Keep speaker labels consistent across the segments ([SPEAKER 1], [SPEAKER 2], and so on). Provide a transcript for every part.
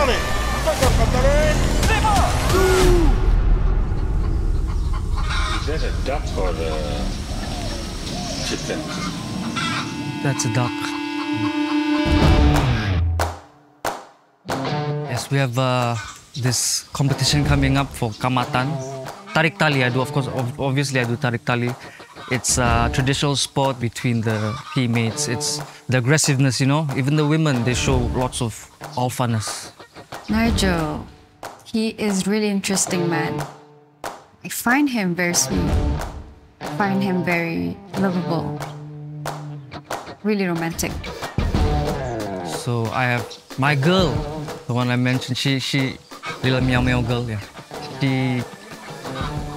[SPEAKER 1] Kaptany! Is that a duck or a chicken?
[SPEAKER 2] That's a duck. Yes, we have uh, this competition coming up for Kaamatan. Tarik Tali, I do, of course, obviously I do Tarik Tali. It's a traditional sport between the teammates. It's the aggressiveness, you know. Even the women, they show lots of alphaness.
[SPEAKER 3] Nigel, he is really interesting man. I find him very sweet. I find him very lovable. Really romantic.
[SPEAKER 2] So I have my girl, the one I mentioned. She she little meow meow girl. Yeah. She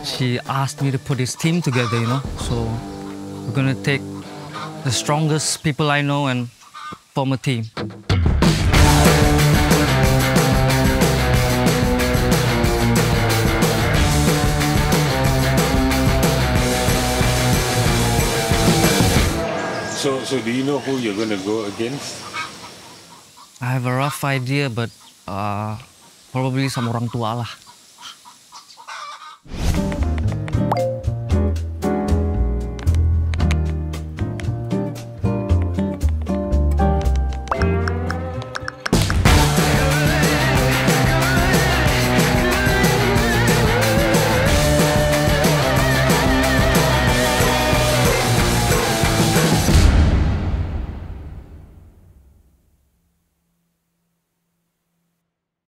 [SPEAKER 2] she asked me to put this team together. You know. So we're gonna take the strongest people I know and form a team.
[SPEAKER 1] So, so do you know who you're going to go against?
[SPEAKER 2] I have a rough idea, but uh, probably some orang tua lah.